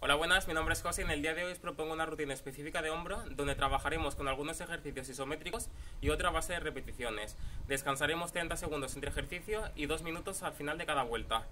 Hola, buenas, mi nombre es José y en el día de hoy os propongo una rutina específica de hombro donde trabajaremos con algunos ejercicios isométricos y otra base de repeticiones. Descansaremos 30 segundos entre ejercicio y 2 minutos al final de cada vuelta.